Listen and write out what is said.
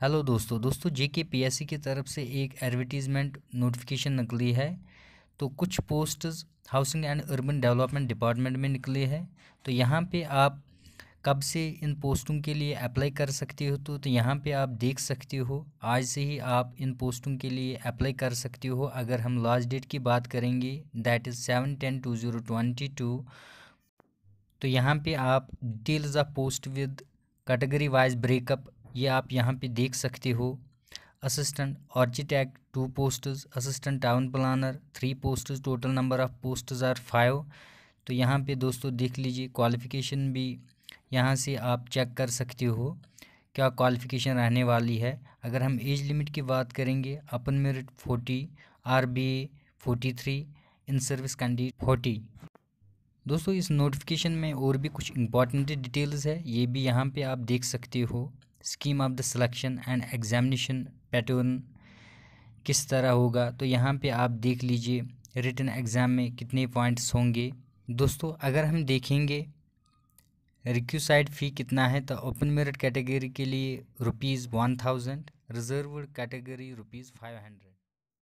Hello दोस्तों दोस्तों जे के पी एस सी की तरफ़ से एक एडवर्टीज़मेंट नोटिफिकेशन निकली है। तो कुछ posts housing and urban development department में निकले हैं। तो यहाँ पे आप कब से इन पोस्टों के लिए अप्लाई कर सकते हो तो, तो यहाँ पे आप देख सकते हो आज से ही आप इन पोस्टों के लिए अप्लाई कर सकते हो। अगर हम लास्ट डेट की बात करेंगे that is seven ten two zero twenty two तो यहाँ पे आप details of post with category wise breakup ये आप यहाँ पे देख सकते हो। Assistant architect two posters assistant town planner three posters total number of posters are five तो यहाँ पे दोस्तों देख लीजिए क्वालिफ़िकेशन भी यहाँ से आप चेक कर सकते हो, क्या क्वालिफ़िकेशन रहने वाली है। अगर हम एज लिमिट की बात करेंगे अपन merit forty R B forty three in service candidate forty दोस्तों इस नोटिफिकेशन में और भी कुछ इंपॉर्टेंट डिटेल्स है, ये भी यहाँ पे आप देख सकते हो। Scheme of the selection and examination pattern किस तरह होगा? तो यहाँ पे आप देख लीजिए रिटर्न एग्ज़ाम में कितने पॉइंट्स होंगे। दोस्तों, अगर हम देखेंगे रिक्यूसाइड फ़ी कितना है तो ओपन मेरिट कैटेगरी के लिए rupees one thousand reserve category rupees five hundred